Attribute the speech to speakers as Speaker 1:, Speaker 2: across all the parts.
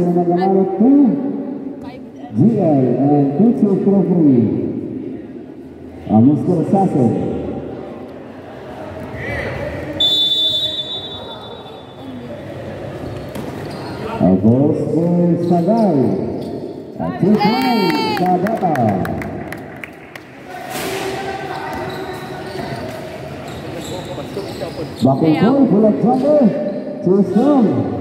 Speaker 1: 1, Mr. Magamano 2, GL, and future referee, uh, Mr. Sasset. A vote for Sagay. A two points, Sagata. Bakungkoy, Bulat Jungle, too strong.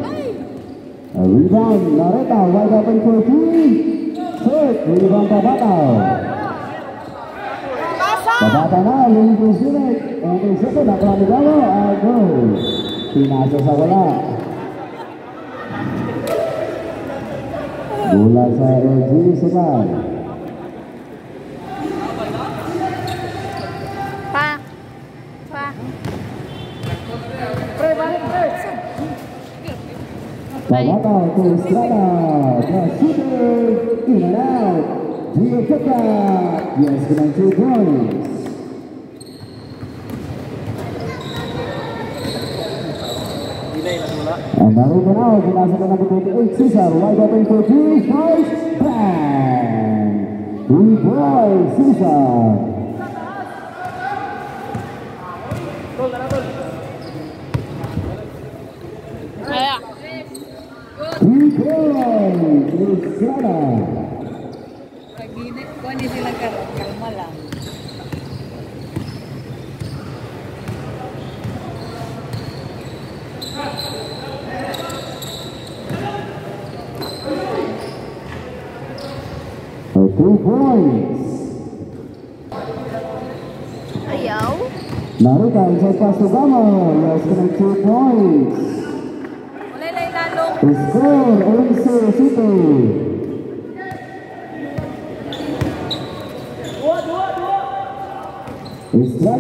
Speaker 1: A Nareta, wide open for three. Short, rebound Tabataw. Tabata na, Lumpur Sinek. And wala. Bola. Tabata con Estrada, Trasuter, in and out, Gio Coca, yes, good on two points. And Naruto now, Ginasa number 28, Cesar, wide open for three, strikes, bang! Three tries, Cesar. Flora. Lagi
Speaker 2: ini, kuha ni sila kalma lang.
Speaker 1: Two points.
Speaker 3: Ayaw.
Speaker 1: Naruta, isang paso gamo. Last ka ng two points.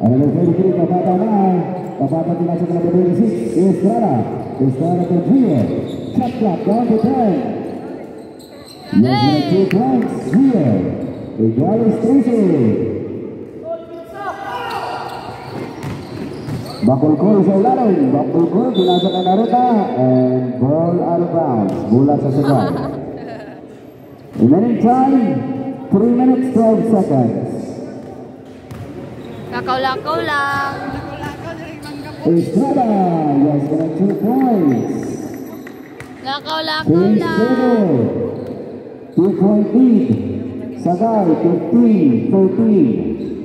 Speaker 1: Free kapata na. Kapata pinasok na number 26. Estrada. Estrada to Gio. Shot clock down to 10. Yes, with two points. Gio. Iguales 13. Bakulkol sa ilalim. Bakulkol, pinasok na Narita. And ball out of bounds. Bola sa. Remaining time, 3 minutes 12 seconds.
Speaker 3: Lakaw-lakaw lang.
Speaker 1: Estrada, yes, with two points.
Speaker 3: Lakaw-lakaw lang.
Speaker 1: Two point lead. Sagay, 15, 13.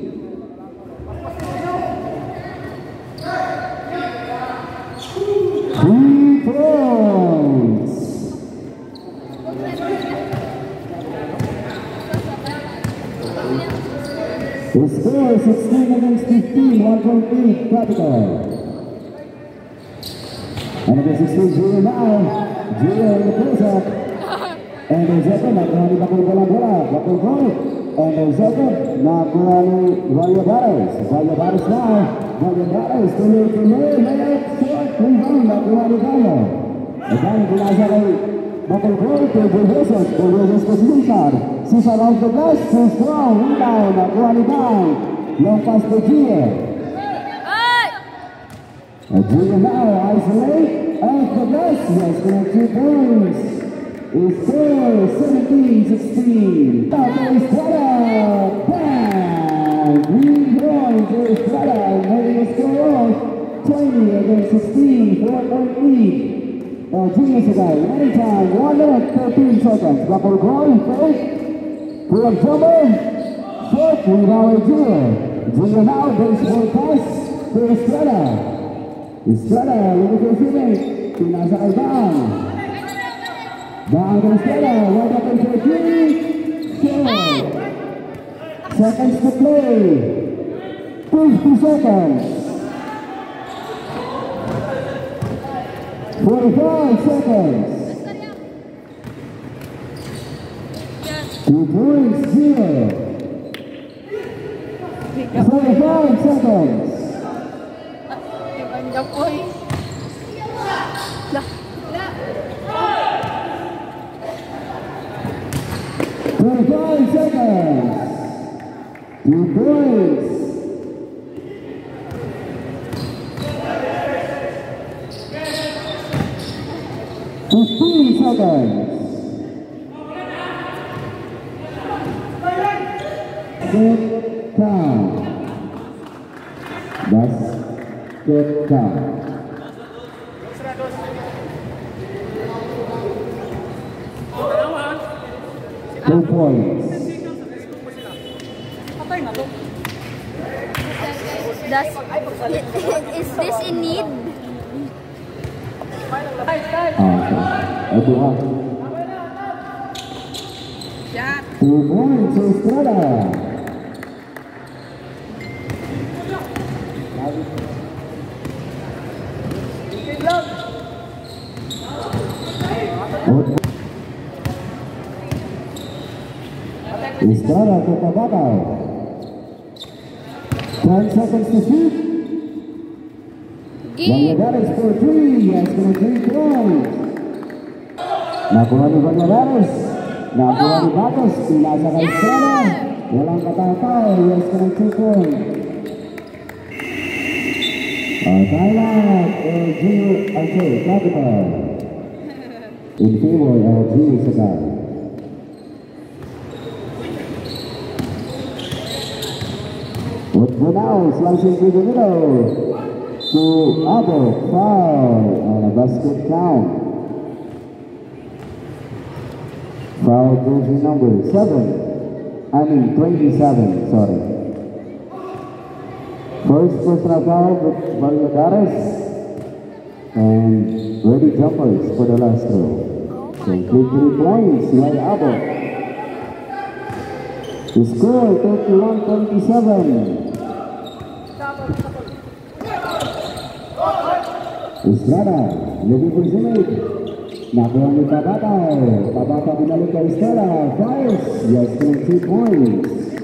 Speaker 1: The score is 16 against 15, one-point lead, Tropical. And it is 16 Julia now. Julia in the close-up. And Ozeka nakuhani bakul bola bola, bakul goal. And Ozeka nakuhani Valladares. Valladares now. Valladares to lead to lead, layup, short, rebound, nakuhani Gallo. Again, Plaza Lake. Bottle Grove Wilson, the se Cosmintar, six around the glass, so um down one rebound, long pass to Gia. Gia now isolate, off the glass, yes, two points. It's 4, 17, 16. Now Estrada, bang! Three points Estrada, and then it's 20 against 16, 4. Uh, Junior Sagay. Running time 1 minute 13 seconds. Couple goal. Fake. Full of trouble. Short. Rebound Junior. Junior now. Baseball pass to Estrada. Estrada, lagi ke sini. Pinasa kay Bang. Bang ke Estrada, wide open for three. Seconds to play. 50 seconds. 45 seconds. Two points, zero. 45 seconds.
Speaker 2: Po eh.
Speaker 1: Twenty-five seconds. Two points. Two points.
Speaker 3: Is this in need?
Speaker 1: Alfa.
Speaker 2: Alfa.
Speaker 1: Two points to Estrada. Estrada, Copa Babal. 10 seconds to shoot. Valladares por three. That's going to take it Valladares. Nakuhani Batos. Pinasa kay Walang katatay. Yes, ka ng tukon. Thailand or Gio Capital. In favor of to Abo, foul, and a basket count. Foul jersey number 7, I mean 27, sorry. First personal foul with Valladares and ready jumpers for the last throw. Complete three points by Abo. The score 31-27. Estrada, looking for Zimig. Nakuha ni Tabataw. Tabataw binalik kay Estrada. Fires. Yes, 22 points.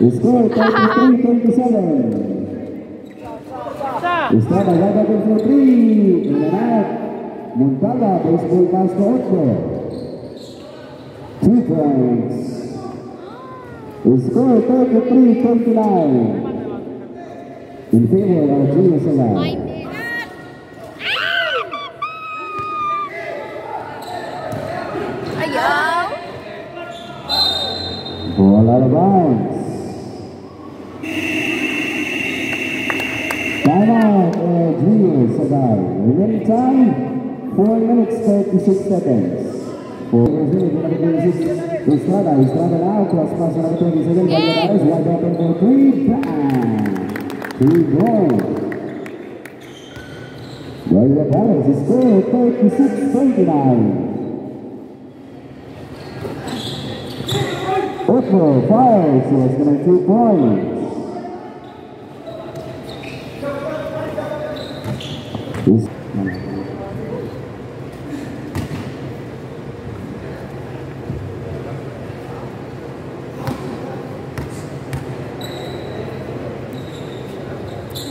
Speaker 1: The score 33-27. Estrada gagawin for three. In baseball pass to Otto. Two points. The score 33-29. In favor of Junior Salah. Ball out of bounds. Timeout, Adrian Sagar. Remaining time, 4 minutes 36 seconds. For Estrada, Estrada now, cross pass out of 20 seconds. Wide open for three, bang! Three goals. Well, the balance is still 36-29. Otto fires, so it's going to two points. This-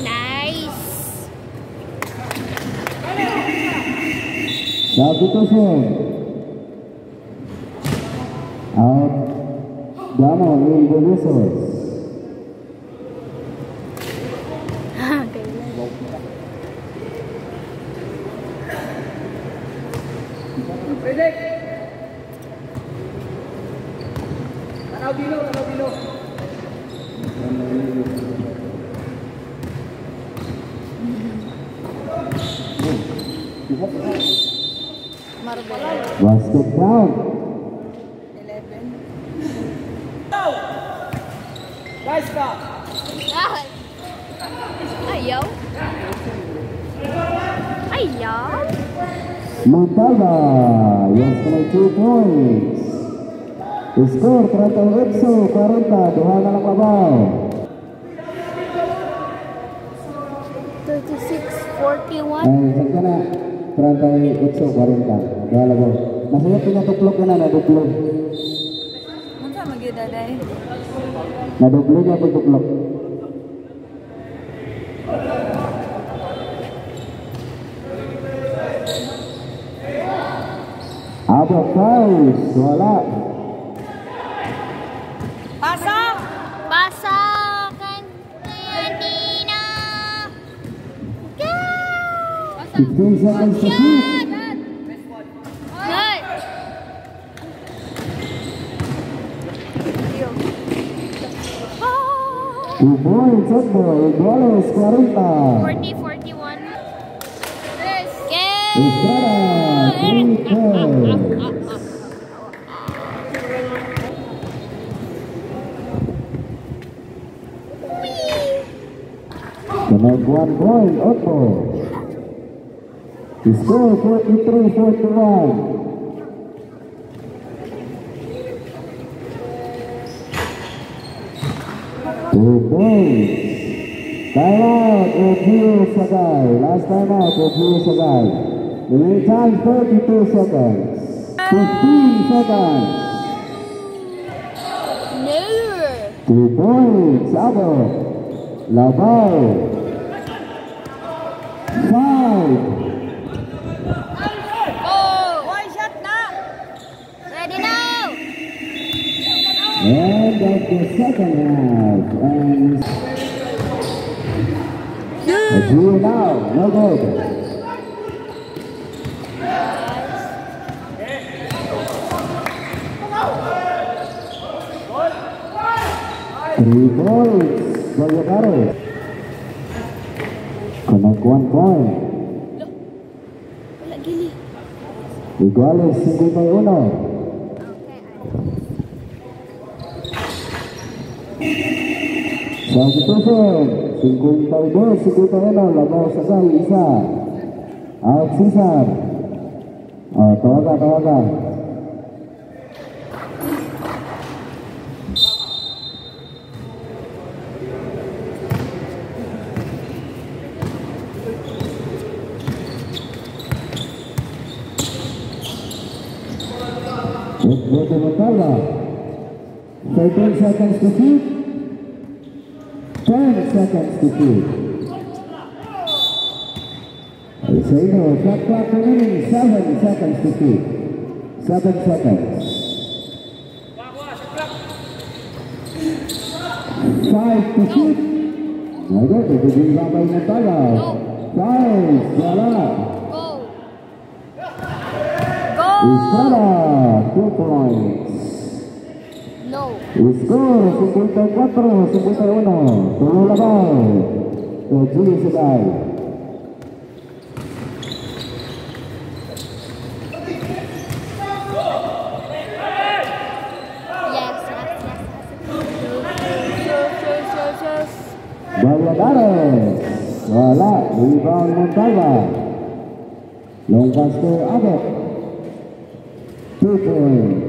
Speaker 3: Nice.
Speaker 1: Out.
Speaker 3: Lá
Speaker 1: màu nguyên của nước sôi. Skor Perantau Epso 40 Doha
Speaker 2: Nalang Labau 36-41
Speaker 1: Nah, sana Perantau Epso Masanya punya
Speaker 2: tuplok
Speaker 3: tuplok Masa tuplok
Speaker 1: 15 seconds to shoot. Two points, Otbo, iguales 40.
Speaker 3: 40, 41. Yes.
Speaker 1: Estrada, three points. One point. The score 43-41. Two points. Time out of Gio Sagay. Last time out of Gio Sagay. Remaining time 32 seconds. 15 seconds. Two points. Abo. Labaw. Five. second half. And yeah. a drew now, no good. Three points for the battle. Connect one point. Iguales 51. La que 52, 51, la vamos a realizar. A César. A toda, toda. Vou derrotá-la. dan to shoot. Alisaino shot clock remaining 7 seconds to shoot 7 seconds 5 to shoot Naga tutupin sampai Natagaw
Speaker 3: Guys, jalan
Speaker 1: Isara, 2 points Score 54 51
Speaker 3: con la ball de Julio Sedai.
Speaker 1: Valladares và lại Ivan Montalva Long Vasco Abbott Tuyệt vời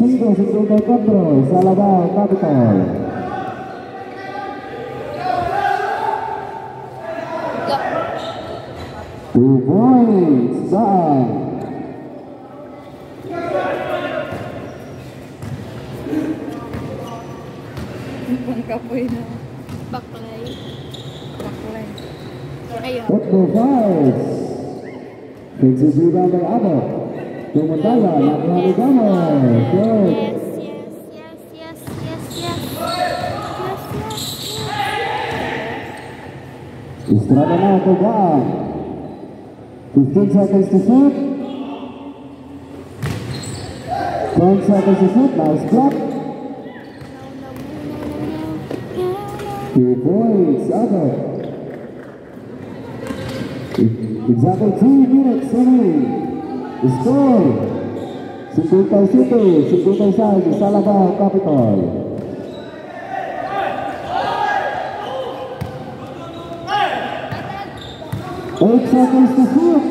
Speaker 1: singolo secondo controllo Saladao
Speaker 3: Capital
Speaker 1: Two points down bằng cà
Speaker 3: phê
Speaker 1: nữa. Bật lại
Speaker 2: bật lại đây
Speaker 3: rồi
Speaker 2: What
Speaker 3: the
Speaker 1: files? Things is rebound by
Speaker 3: Abel. Перемотала на
Speaker 1: главу даму. Устрадана куба. 15 seconds to shoot. 10 seconds to shoot. Nice block. Two points. Other. Exactly two minutes remaining. Skor Sebutan City, Sebutan Sanji, Capital. Eight seconds to shoot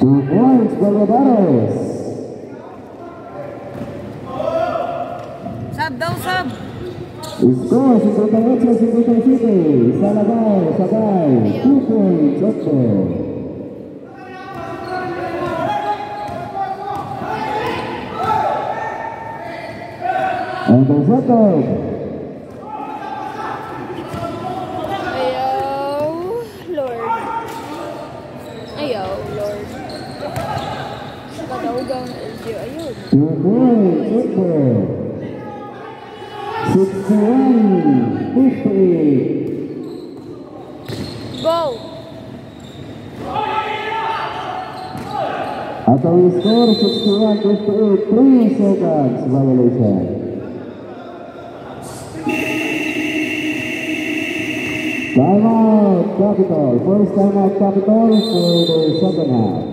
Speaker 1: Two points
Speaker 2: for Rodares Sub
Speaker 1: daw, sub Skor Sebutan Sabay Two points, points, ocho. 61, 58.
Speaker 3: Go!
Speaker 1: At ang score 61, 58, 3 seconds violation. Timeout Capitol. First time timeout Capitol for the second half.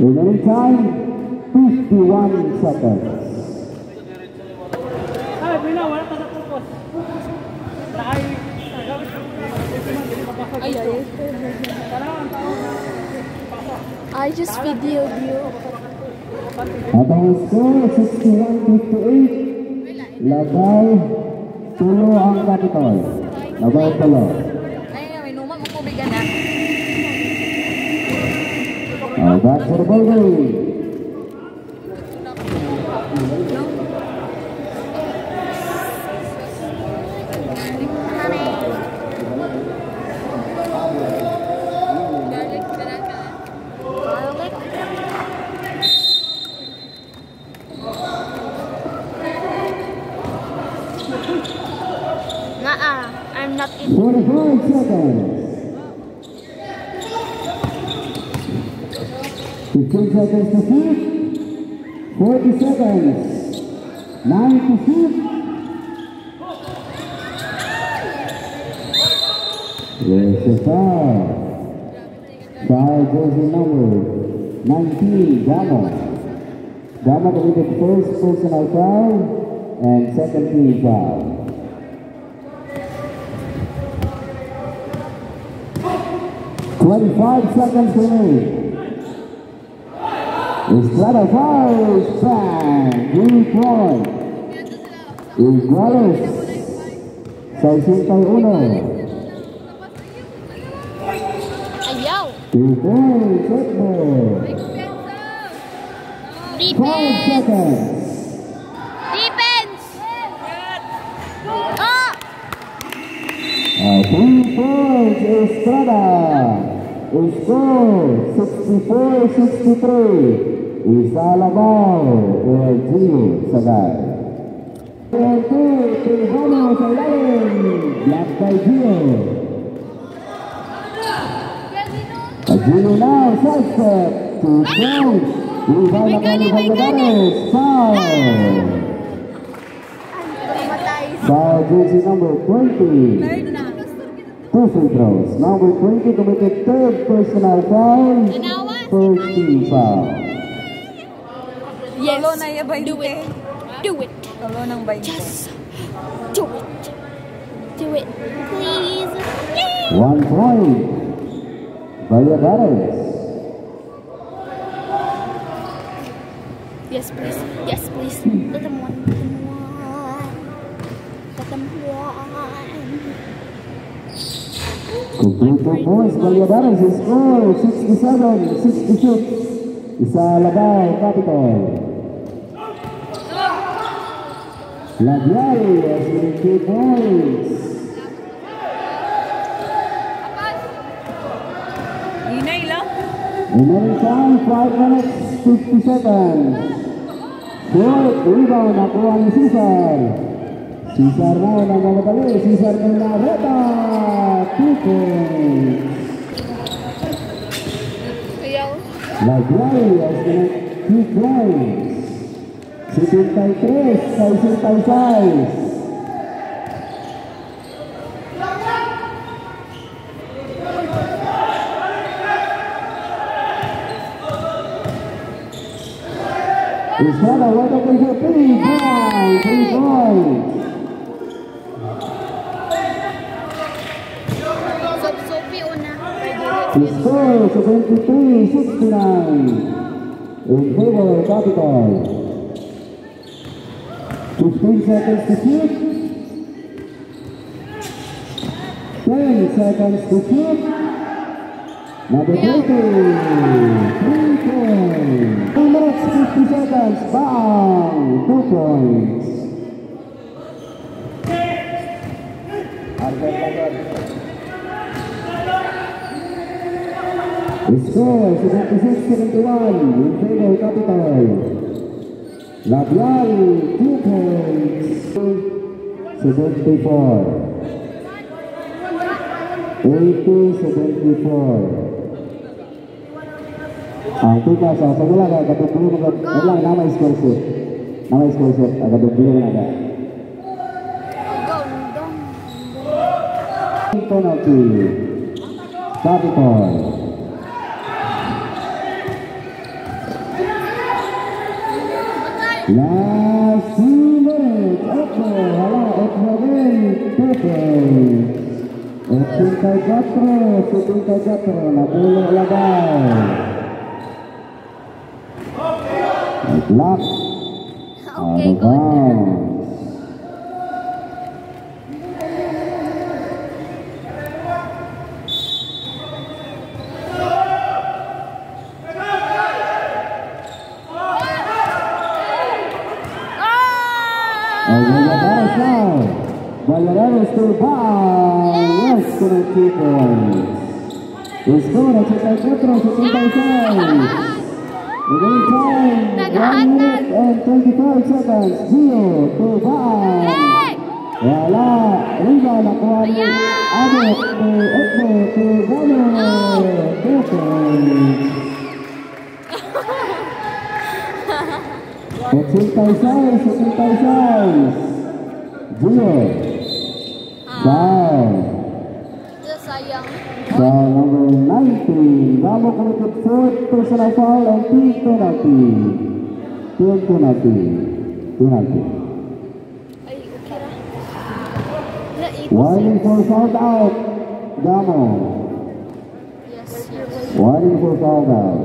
Speaker 1: Remaining time, 51 seconds.
Speaker 3: I just videoed you.
Speaker 1: At ang score 61, 58, labay, 10 ang Capitol. Labaw pala.
Speaker 2: Ayun, may numang umubigan na.
Speaker 1: Ya. Oh, for the ball. 15 seconds to shoot. 40 seconds. 9 to shoot. There's a foul. Foul jersey number 19, Gamo. Gamo committed first personal foul and second team foul. 25 seconds remaining. Stratovarius Bank, Detroit. Iguales 61. Today, football.
Speaker 3: Defense.
Speaker 1: seconds.
Speaker 3: Defense. Up.
Speaker 1: Uh, three points, Estrada. Score 64-63. Isalabao, LG, Sagay. And two, Tejano sa ilalim. Black by Gio. Now. Two points. Rebound na kami Valladares. Foul. Foul jersey number 20. Two free throws. Number 20 committed third personal foul. First team foul.
Speaker 2: Naya by
Speaker 3: do it. Do it.
Speaker 2: Kalau nang baik.
Speaker 3: Just do it. Do it, please. Yay!
Speaker 1: One point. bareng.
Speaker 3: Yes, please. Yes, please. Let them one. Let them one.
Speaker 1: Complete points. Valladares is 67, bisa lebay, Labial has made two points.
Speaker 2: Inay lang.
Speaker 1: Remaining time, 5 minutes, 50 seconds. Short rebound, nakuha ni Cesar. Cesar na ang mamadali. Cesar ng Nareta. Two points. Two points. Sudut tay Chris, sudut tay Chris. Usada right up here, big
Speaker 3: guy, big guy.
Speaker 1: The score is 23-69 in favor of Capital. 15 seconds to shoot. 10 seconds to shoot. Number 30, 3 points. 2 minutes 50 seconds, bang, 2 points. The score is 76-71 in favor of Capitol. Labial, 2 points. seventy four, eighty seventy four. biasa, saya bilang agak 20 ulang nama score sheet Nama score sheet, agak 20 yang ada Penalti Satu poin Nah Tingkay Gatro, si Tingkay Gatro, napulo labay.
Speaker 3: Okay.
Speaker 1: Okay,
Speaker 3: good.
Speaker 1: Valladares to bound. Yes, to the two points. The score at 74, 76. The game time, 1 minute and 25 seconds. Zero to.
Speaker 3: Hey!
Speaker 1: Wala. Riva nakuha ni! Abot to Ekmo to Gano. Two points. 86, 86. Zero. Foul.
Speaker 3: Ya, sayang.
Speaker 1: Foul number 19. Gamo committed for foul out. Gamo.
Speaker 3: Yes, yes.
Speaker 1: Warning for foul out.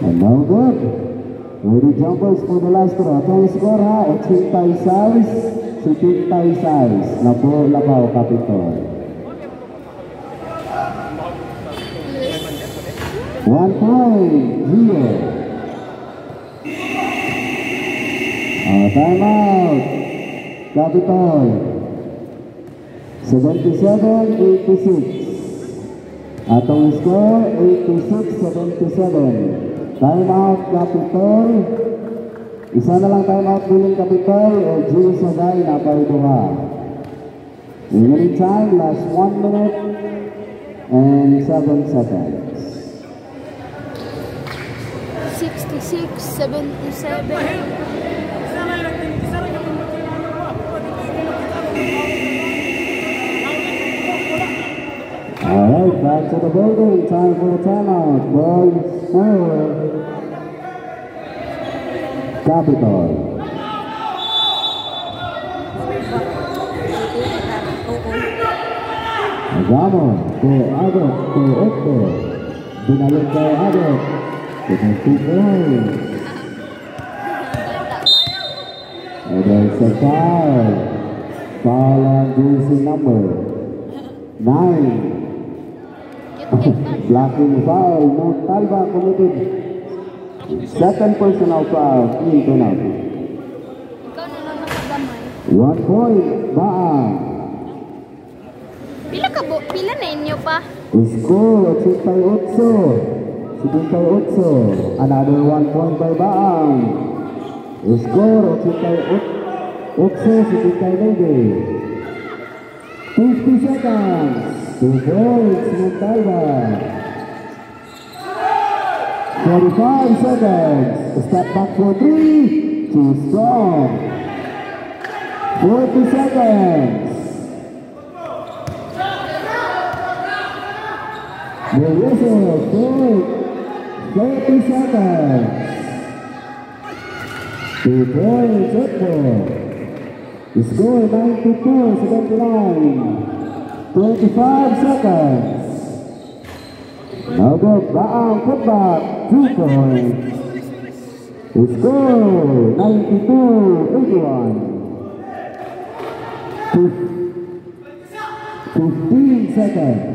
Speaker 1: And no good. Ready jumpers for the last throw. Score ha. 86, 76. Napo Labaw Capitol. One point, zero. Uh, time out. Capitol. 77-86. Atong score, 86-77. Time out, Capitol. Isa na lang time out biling Capitol o Gio Sagay na paiduha. Remaining time, last 1 minute and 7 seconds.
Speaker 3: 66, 77.
Speaker 1: All right, back to the building. Time for the timeout. Ball score. Capital. Vamos, de Abbott, de Otto, Dinaleta de Abbott, de Martín Rồi đây sẽ trái Bao là DC number 9 Blacking foul Montalva committed Second personal foul, team penalty.
Speaker 3: Ikaw na lang nakagamay.
Speaker 1: One point, Baang.
Speaker 3: Pila ka bo? Pila na inyo pa?
Speaker 1: Score, 88. 78. Another one point by Baang. Score, 88. 79. 50 seconds. Two points, Montaiba. 45 seconds. Step back for three. Too strong. 40 seconds. The whistle, point. 30 seconds. Two points, Edward. The score 92, second line. 25 seconds. Now go Baang put two points. The score 92, 81. 15 seconds.